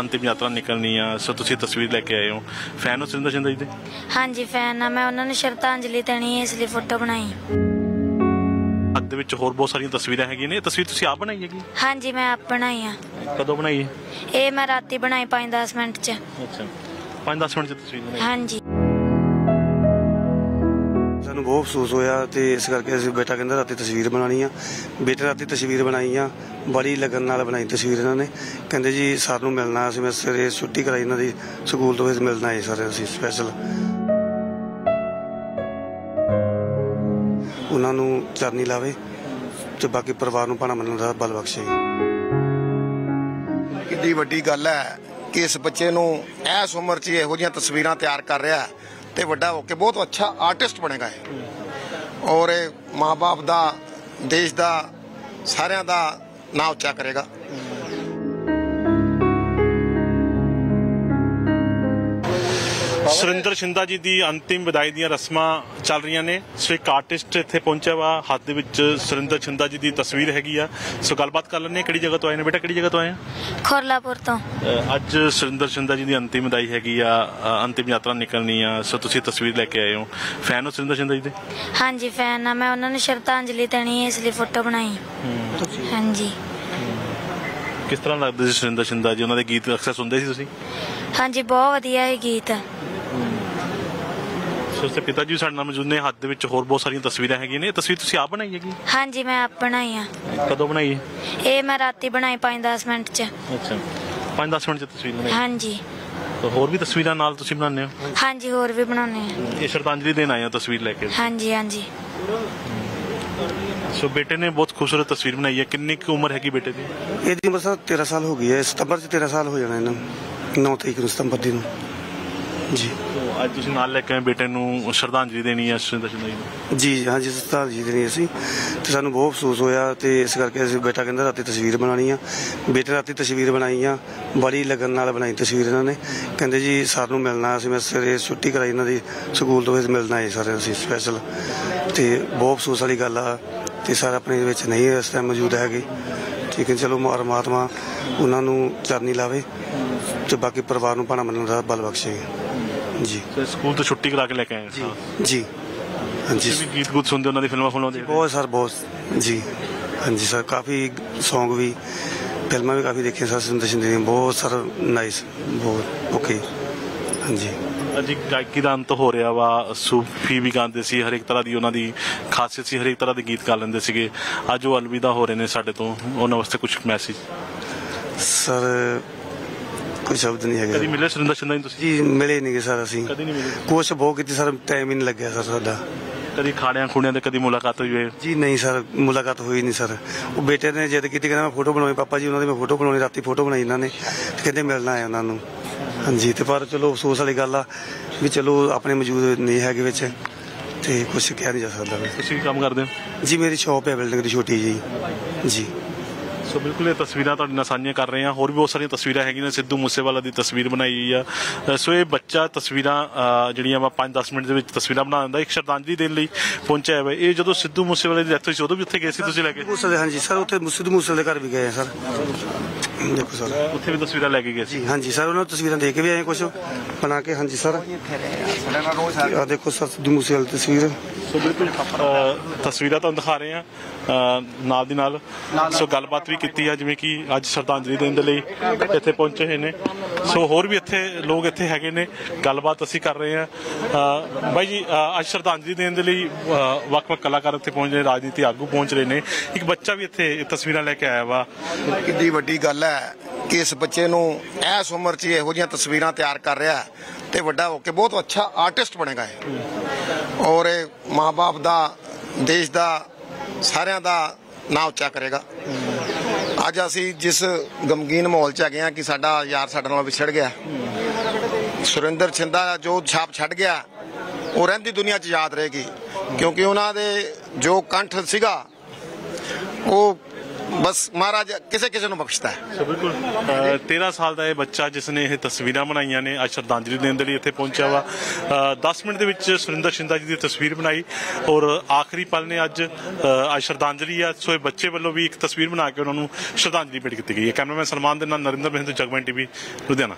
ਅੰਤਿਮ ਯਾਤਰਾ ਨਿਕਲਣੀ ਆ ਸੋ ਤੁਸੀਂ ਤਸਵੀਰ ਲੈ ਕੇ ਆਏ ਹੋ। ਫੈਨ ਹੋ ਸੁਰਿੰਦਰ ਸ਼ਿੰਦਾ ਜੀ ਦੇ? ਹਾਂਜੀ ਫੈਨ ਆ। ਮੈਂ ਉਹਨਾਂ ਨੂੰ ਸ਼ਰਧਾਂਜਲੀ ਦੇਣੀ ਹੈ ਇਸ ਲਈ ਫੋਟੋ ਬਣਾਈ। ਹੱਥ ਦੇ ਵਿੱਚ ਹੋਰ ਬਹੁਤ ਸਾਰੀਆਂ ਤਸਵੀਰਾਂ ਹੈਗੀਆਂ ਨੇ। ਇਹ ਤਸਵੀਰ ਤੁਸੀਂ ਆਪ ਬਣਾਈ ਹੈਗੀ? ਹਾਂਜੀ ਮੈਂ ਆਪ ਬਣਾਈ ਆ। ਕਦੋਂ ਬਣਾਈ ਹੈ ਇਹ ਮੈਂ ਰਾਤੀ ਬਣਾਈ 5-10 ਮਿੰਟ ਚ। ਅੱਛਾ। 5-10 ਮਿੰਟ ਚ ਤਸਵੀਰ ਬਣਾਈ। ਹਾਂਜੀ। ਸਾਨੂੰ ਬਹੁਤ ਅਫਸੋਸ ਹੋਇਆ ਤੇ ਇਸ ਕਰਕੇ ਅਸੀਂ ਬੇਟਾ ਕਹਿੰਦਾ ਰਾਤੀ ਤਸਵੀਰ ਬਣਾਣੀ ਆ। ਬੇਟੇ ਰਾਤੀ ਤਸਵੀਰ ਬਣਾਈ ਆ। ਬੜੀ ਲਗਨ ਨਾਲ ਬਣਾਈ ਤਸਵੀਰ ਇਹਨਾਂ ਨੇ। ਕਹਿੰਦੇ ਜੀ ਸਰ ਨੂੰ ਮਿਲਣਾ ਅਸੀਂ, ਮੈਂ ਸਵੇਰੇ ਛੁੱਟੀ ਕਰਾਈ ਇਹਨਾਂ ਦੀ ਸਕੂਲ ਤੋਂ, ਫਿਰ ਮਿਲਣਾ ਹੈ ਸਰ ਅਸੀਂ ਸਪੈਸ਼ਲ ਉਹਨਾਂ ਨੂੰ ਚਰਨੀ ਲਾਵੇ ਤੇ ਬਾਕੀ ਪਰਿਵਾਰ ਨੂੰ ਭਾਣਾ ਮੰਨਣ ਦਾ ਬਲ ਬਖਸ਼ੇ। ਕਿੰਨੀ ਵੱਡੀ ਗੱਲ ਹੈ ਕਿ ਇਸ ਬੱਚੇ ਨੂੰ ਇਸ ਉਮਰ 'ਚ ਇਹੋ ਜਿਹੀਆਂ ਤਸਵੀਰਾਂ ਤਿਆਰ ਕਰ ਰਿਹਾ ਤੇ ਵੱਡਾ ਹੋ ਕੇ ਬਹੁਤ ਅੱਛਾ ਆਰਟਿਸਟ ਬਣੇਗਾ ਇਹ। ਔਰ ਇਹ ਮਾਪੇ ਦਾ, ਦੇਸ਼ ਦਾ ਸਾਰਿਆਂ ਦਾ ਨਾਂ ਉੱਚਾ ਕਰੇਗਾ। ਸੁਰਿੰਦਰ ਸ਼ਿੰਦਾ ਜੀ ਦੀ ਅੰਤਿਮ ਵਿਦਾਈ ਦੀਆਂ ਰਸਮਾਂ ਚੱਲ ਰਹੀਆਂ ਨੇ। ਸੋ ਇੱਕ ਆਰਟਿਸਟ ਇੱਥੇ ਪਹੁੰਚਿਆ ਵਾ। ਹੱਥ ਦੇ ਵਿੱਚ ਸੁਰਿੰਦਰ ਸ਼ਿੰਦਾ ਜੀ ਦੀ ਤਸਵੀਰ ਹੈਗੀ ਆ। ਸੋ ਗੱਲਬਾਤ ਕਰ ਹਾਂ ਕਿਹੜੀ ਜਗ੍ਹਾ ਤੋਂ ਆਏ ਨੇ? ਬੇਟਾ ਕਿਹੜੀ ਜਗ੍ਹਾ ਤੋਂ ਆਏ ਆ ਖੋਰਲਾਪੁਰ ਤੋਂ। ਅੱਜ ਸੁਰਿੰਦਰ ਸ਼ਿੰਦਾ ਜੀ ਦੀ ਅੰਤਿਮ ਵਿਦਾਈ ਹੈਗੀ ਆ। ਅੰਤਿਮ ਯਾਤਰਾ ਨਿਕਲਣੀ ਆ। ਸੋ ਤੁਸੀਂ ਤਸਵੀਰ ਲੈ ਕੇ ਆਏ ਹੋ। ਫੈਨ ਹੋ ਸੁਰਿੰਦਰ ਸ਼ਿੰਦਾ ਜੀ ਦੇ? ਹਾਂਜੀ ਫੈਨ ਆ। ਮੈਂ ਉਹਨਾਂ ਨੂੰ ਸ਼ਰਧਾਂਜਲੀ ਦੇਣੀ ਹੈ ਇਸ ਲਈ ਫੋਟੋ ਬਣਾਈ। ਹਾਂਜੀ। ਕਿਸ ਤਰ੍ਹਾਂ ਲੱਗਦੇ ਸੀ ਸੁਰਿੰਦਰ ਸ਼ਿੰਦਾ ਜੀ? ਉਹਨਾਂ ਦੇ ਗੀਤ ਅਕਸਰ ਸੁਣਦੇ ਸੀ ਤੁਸੀਂ? ਹਾਂਜੀ ਬਹੁਤ ਵਧੀਆ ਹੈ ਗੀਤ। ਸੋ ਉਸਦੇ ਪਿਤਾ ਜੀ ਸਾਡੇ ਨਾਲ ਮੌਜੂਦ ਨੇ। ਹੱਥ ਦੇ ਵਿੱਚ ਹੋਰ ਬਹੁਤ ਸਾਰੀਆਂ ਤਸਵੀਰਾਂ ਹੈਗੀਆਂ ਨੇ। ਇਹ ਤਸਵੀਰ ਤੁਸੀਂ ਆਪ ਬਣਾਈ ਹੈਗੀ ਹਾਂਜੀ ਮੈਂ ਆਪ ਬਣਾਈ ਆ। ਕਦੋਂ ਬਣਾਈ ਹੈ? ਇਹ ਮੈਂ ਰਾਤੀ ਬਣਾਈ 5-10 ਮਿੰਟ ਚ। ਅੱਛਾ। 5-10 ਮਿੰਟ ਚ ਤਸਵੀਰ ਬਣਾਈ। ਹਾਂਜੀ। ਤਾਂ ਹੋਰ ਵੀ ਤਸਵੀਰਾਂ ਨਾਲ ਤੁਸੀਂ ਬਣਾਉਂਦੇ ਹੋ? ਹਾਂਜੀ ਹੋਰ ਵੀ ਬਣਾਉਣੇ ਆ। ਇਹ ਸ਼ਰਧਾਂਜਲੀ ਦੇਣ ਆਏ ਹੋ ਤਸਵੀਰ ਲੈ ਕੇ। ਹਾਂਜੀ ਹਾਂਜੀ। ਸੋ ਬੇਟੇ ਨੇ ਬਹੁਤ ਖੂਬਸੂਰਤ ਤਸਵੀਰ ਬਣਾਈ ਹੈ। ਕਿੰਨੀ ਕੁ ਉਮਰ ਹੈਗੀ ਬੇਟੇ ਦੀ? ਇਹਦੀ ਉਮਰ ਸਰ 13 ਸਾਲ ਹੋ ਗਈ ਹੈ। ਸਤੰਬਰ 'ਚ 13 ਸਾਲ ਹੋ ਜਾਣਾ ਇਹਨਾਂ ਨੂੰ। 9 ਤਰੀਕ ਨੂੰ ਸਤੰਬਰ ਦੀ ਨੂੰ। ਜੀ। ਸੋ ਅੱਜ ਤੁਸੀਂ ਨਾਲ ਲੈ ਕੇ ਆਏ ਬੇਟੇ ਨੂੰ ਸ਼ਰਧਾਂਜਲੀ ਦੇਣੀ ਹੈ ਸੁਰਿੰਦਰ ਸ਼ਿੰਦਾ ਜੀ ਨੂੰ। ਜੀ ਹਾਂਜੀ ਸਤਿਕਾਰ ਜੀ ਦੇਣੀ ਅਸੀਂ। ਤੇ ਸਾਨੂੰ ਬਹੁਤ ਅਫਸੋਸ ਹੋਇਆ ਤੇ ਇਸ ਕਰਕੇ ਅਸੀਂ ਬੇਟਾ ਕਹਿੰਦਾ ਰਾਤੀ ਤਸਵੀਰ ਬਣਾਣੀ ਆ। ਬੇਟੇ ਰਾਤੀ ਤਸਵੀਰ ਬਣਾਈ ਆ। ਬੜੀ ਲਗਨ ਨਾਲ ਬਣਾਈ ਤਸਵੀਰ ਇਹਨਾਂ ਨੇ। ਕਹਿੰਦੇ ਜੀ ਸਰ ਨੂੰ ਮਿਲਣਾ ਅਸੀਂ ਮੈਂ ਸਵੇਰੇ ਛੁੱਟੀ ਕਰਾਈ ਇਹਨਾਂ ਦੀ ਸਕੂਲ ਤੋਂ ਫਿਰ ਮਿਲਣਾ ਹੈ ਸਰ ਅਸੀਂ ਸਪੈਸ਼ਲ ਤੇ ਬਹੁਤ ਅਫਸੋਸ ਵਾਲੀ ਗੱਲ ਆ। ਤੇ ਸਰ ਆਪਣੇ ਵਿੱਚ ਨਹੀਂ ਇਸ ਟਾਈਮ ਮੌਜੂਦ ਹੈਗੇ। ਠੀਕ ਹੈ ਚਲੋ ਪਰਮਾਤਮਾ ਉਹਨਾਂ ਨੂੰ ਚਰਨੀ ਲਾਵੇ ਤੇ ਬਾਕੀ ਪਰਿਵਾਰ ਨੂੰ ਭਾਣਾ ਮੰਨਣ ਦਾ ਬਲ ਬਖਸ਼ੇ। ਜੀ। ਤੇ ਸਕੂਲ ਤੋਂ ਛੁੱਟੀ ਕਰਾ ਕੇ ਲੈ ਕੇ ਆਏ ਹਾਂ। ਜੀ। ਹਾਂਜੀ। ਵੀ ਗੀਤ ਗੂਤ ਸੁਣਦੇ ਉਹਨਾਂ ਦੀ ਫਿਲਮਾਂ ਫੁਲਮਾਂ ਦੇਖਦੇ ਬਹੁਤ ਸਰ ਬਹੁਤ। ਜੀ। ਹਾਂਜੀ ਸਰ ਕਾਫੀ Song ਵੀ ਫਿਲਮਾਂ ਵੀ ਕਾਫੀ ਦੇਖੀਆਂ ਸਰ ਸੁੰਦਰ ਸ਼ਿੰਦੇ ਦੀਆਂ। ਬਹੁਤ ਸਰ ਨਾਈਸ ਬਹੁਤ ਓਕੇ ਹਾਂਜੀ। ਅੱਜ ਇੱਕ ਗਾਇਕੀ ਦਾ ਅੰਤ ਹੋ ਰਿਹਾ ਵਾ। ਸੂਫੀ ਵੀ ਗਾਉਂਦੇ ਸੀ ਹਰ ਇੱਕ ਤਰ੍ਹਾਂ ਦੀ ਉਹਨਾਂ ਦੀ ਖਾਸੀਅਤ ਸੀ ਹਰ ਇੱਕ ਤਰ੍ਹਾਂ ਦੇ ਗੀਤ ਗਾ ਲੈਂਦੇ ਸੀਗੇ। ਅੱਜ ਉਹ ਅਲਵਿਦਾ ਹੋ ਰਹੇ ਨੇ ਸਾਡੇ ਤੋਂ। ਉਹਨਾਂ ਵਾਸਤੇ ਕੁਝ ਮੈਸੇਜ ਸਰ ਕੋਈ ਸ਼ਬਦ ਨਹੀਂ ਕਦੀ ਹੈਗਾ ਮਿਲੇ ਸੁਰਿੰਦਰ ਸ਼ਿੰਦਾ ਜੀ ਤੁਸੀਂ? ਜੀ ਮਿਲੇ ਨਹੀਂ ਗੇ ਸਰ ਅਸੀਂ ਕਦੀ ਨਹੀਂ ਮਿਲੇ? ਕੋਸ਼ਿਸ਼ ਬਹੁਤ ਕੀਤੀ ਸਰ ਟਾਈਮ ਹੀ ਨਹੀਂ ਲੱਗਿਆ ਸਰ ਸਾਡਾ। ਕਦੀ ਖਾੜਿਆਂ ਖੂੜਿਆਂ ਤੇ ਕਦੀ ਮੁਲਾਕਾਤ ਹੋਈ ਹੋਵੇ ਜੀ ਨਹੀਂ ਸਰ ਮੁਲਾਕਾਤ ਹੋਈ ਨਹੀਂ ਸਰ। ਉਹ ਬੇਟੇ ਨੇ ਜਿੱਦ ਕੀਤੀ ਕਹਿੰਦਾ ਮੈਂ ਫੋਟੋ ਬਣਾਉਣੀ ਪਾਪਾ ਜੀ ਉਹਨਾਂ ਦੀ ਮੈਂ ਫੋਟੋ ਬਣਾਉਣੀ ਰਾਤੀ ਫੋਟੋ ਬਣਾਈ ਇਹਨਾਂ ਨੇ। ਤੇ ਕਹਿੰਦੇ ਮਿਲਣਾ ਹੈ ਉਹਨਾਂ ਨੂੰ। ਹਾਂਜੀ ਤੇ ਪਰ ਚਲੋ ਅਫਸੋਸ ਵਾਲੀ ਗੱਲ ਆ ਵੀ ਚਲੋ ਆਪਣੇ ਮੌਜੂਦ ਨਹੀਂ ਹੈਗੇ ਵਿੱਚ ਤੇ ਕੁਝ ਕਿਹਾ ਨਹੀਂ ਜਾ ਸਕਦਾ। ਤੁਸੀਂ ਕੰਮ ਕਰਦੇ ਹੋ? ਜੀ ਮੇਰੀ ਸ਼ਾਪ ਹੈ ਬਿਲਡਿੰਗ ਦੀ ਛੋਟੀ ਜੀ ਜੀ। ਸੋ ਬਿਲਕੁਲ ਇਹ ਤਸਵੀਰਾਂ ਤੁਹਾਡੇ ਨਾਲ ਸਾਂਝੀਆਂ ਕਰ ਰਹੇ ਹਾਂ। ਹੋਰ ਵੀ ਬਹੁਤ ਸਾਰੀਆਂ ਤਸਵੀਰਾਂ ਹੈਗੀਆਂ ਨੇ। ਸਿੱਧੂ ਮੂਸੇਵਾਲਾ ਦੀ ਤਸਵੀਰ ਬਣਾਈ ਹੋਈ ਆ। ਸੋ ਇਹ ਬੱਚਾ ਤਸਵੀਰਾਂ ਜਿਹੜੀਆਂ ਵਾ 5-10 ਮਿੰਟ ਦੇ ਵਿੱਚ ਤਸਵੀਰਾਂ ਬਣਾ ਦਿੰਦਾ ਇੱਕ ਸ਼ਰਧਾਂਜਲੀ ਦੇਣ ਲਈ ਪਹੁੰਚਿਆ ਹੈ ਇਹ ਜਦੋਂ ਸਿੱਧੂ ਮੂਸੇਵਾਲੇ ਦੀ ਡੈਥ ਹੋਈ ਸੀ ਉਦੋਂ ਵੀ ਉੱਥੇ ਗਏ ਸੀ ਤੁਸੀਂ ਲੈ ਕੇ? ਮੂਸਲ ਹਾਂਜੀ ਸਰ ਉੱਥੇ ਮੂਸਲ ਦੇ ਘਰ ਵੀ ਗਏ ਆ ਸਰ। ਦੇਖੋ ਸਰ। ਉੱਥੇ ਵੀ ਤਸਵੀਰਾਂ ਲੈ ਕੇ ਗਏ ਸੀ? ਜੀ ਹਾਂਜੀ ਸਰ ਉਹਨਾਂ ਨੂੰ ਤਸਵੀਰਾਂ ਦੇ ਕੇ ਵੀ ਆਏ ਕੁਝ ਬਣਾ ਕੇ ਹਾਂਜੀ ਸਰ। ਆ ਦੇਖੋ ਸਰ ਸਿੱਧੂ ਮੂਸੇਵਾਲੇ ਦੀ ਤਸਵੀਰ। ਸੋ ਬਿਲਕੁਲ ਤਸਵੀਰਾਂ ਤੁਹਾਨੂੰ ਦਿਖਾ ਰਹੇ ਹਾਂ। ਅ, ਨਾਲ ਦੀ ਨਾਲ ਸੋ ਗੱਲਬਾਤ ਵੀ ਕੀਤੀ ਆ ਜਿਵੇਂ ਕਿ ਅੱਜ ਸ਼ਰਧਾਂਜਲੀ ਦੇਣ ਦੇ ਲਈ ਇੱਥੇ ਪਹੁੰਚੇ ਹੋਏ ਨੇ। ਸੋ ਹੋਰ ਵੀ ਇੱਥੇ ਲੋਕ ਇੱਥੇ ਹੈਗੇ ਨੇ ਗੱਲਬਾਤ ਅਸੀਂ ਕਰ ਰਹੇ ਅ, ਬਾਈ ਜੀ ਅੱਜ ਸ਼ਰਧਾਂਜਲੀ ਦੇਣ ਦੇ ਲਈ ਵੱਖ-ਵੱਖ ਕਲਾਕਾਰ ਇੱਥੇ ਪਹੁੰਚ ਰਹੇ ਰਾਜਨੀਤੀ ਆਗੂ ਪਹੁੰਚ ਰਹੇ ਨੇ। ਇੱਕ ਬੱਚਾ ਵੀ ਇੱਥੇ ਤਸਵੀਰਾਂ ਲੈ ਕੇ ਆਇਆ ਵਾ। ਕਿੰਨੀ ਵੱਡੀ ਗੱਲ ਹੈ ਕਿ ਇਸ ਬੱਚੇ ਨੂੰ ਇਸ ਉਮਰ 'ਚ ਇਹੋ ਜਿਹੀਆਂ ਤਸਵੀਰਾਂ ਤਿਆਰ ਕਰ ਰਿਹਾ ਤੇ ਵੱਡਾ ਹੋ ਕੇ ਬਹੁਤ ਅੱਛਾ ਆਰਟਿਸਟ ਬਣੇਗਾ ਇਹ। ਔਰ ਇਹ ਮਾਪੇ ਦਾ ਦੇਸ਼ ਦਾ ਸਾਰਿਆਂ ਦਾ ਨਾਂ ਉੱਚਾ ਕਰੇਗਾ। ਅੱਜ ਅਸੀਂ ਜਿਸ ਗਮਗੀਨ ਮਾਹੌਲ 'ਚ ਹੈਗੇ ਆ ਕਿ ਸਾਡਾ ਯਾਰ ਸਾਡੇ ਨਾਲ ਵਿਛੜ ਗਿਆ। ਸੁਰਿੰਦਰ ਛਿੰਦਾ ਜੋ ਛਾਪ ਛੱਡ ਗਿਆ, ਉਹ ਰਹਿੰਦੀ ਦੁਨੀਆ 'ਚ ਯਾਦ ਰਹੇਗੀ। ਕਿਉਂਕਿ ਉਹਨਾਂ ਦੇ ਜੋ ਕੰਠ ਸੀਗਾ, ਉਹ ਬਸ ਮਹਾਰਾਜ ਕਿਸੇ ਕਿਸੇ ਨੂੰ ਬਖਸ਼ਦਾ ਹੈ। ਸੋ ਬਿਲਕੁਲ ਅ, 13 ਸਾਲ ਦਾ ਇਹ ਬੱਚਾ ਜਿਸ ਨੇ ਇਹ ਤਸਵੀਰਾਂ ਬਣਾਈਆਂ ਨੇ ਅੱਜ ਸ਼ਰਧਾਂਜਲੀ ਦੇਣ ਦੇ ਲਈ ਇੱਥੇ ਪਹੁੰਚਿਆ ਵਾ। ਅ, 10 ਮਿੰਟ ਦੇ ਵਿੱਚ ਸੁਰਿੰਦਰ ਸ਼ਿੰਦਾ ਜੀ ਦੀ ਤਸਵੀਰ ਬਣਾਈ ਔਰ ਆਖਰੀ ਪਲ ਨੇ ਅੱਜ ਅ, ਅੱਜ ਸ਼ਰਧਾਂਜਲੀ ਆ। ਸੋ ਇਹ ਬੱਚੇ ਵੱਲੋਂ ਵੀ ਇੱਕ ਤਸਵੀਰ ਬਣਾ ਕੇ ਉਹਨਾਂ ਨੂੰ ਸ਼ਰਧਾਂਜਲੀ ਭੇਟ ਕੀਤੀ ਗਈ ਹੈ। ਕੈਮਰਾਮੈਨ ਸਲਮਾਨ ਦੇ ਨਾਲ ਨਰਿੰਦਰ ਮਹਿੰਦਰ ਜਗਮਨ ਟੀਵੀ ਲੁਧਿਆਣਾ।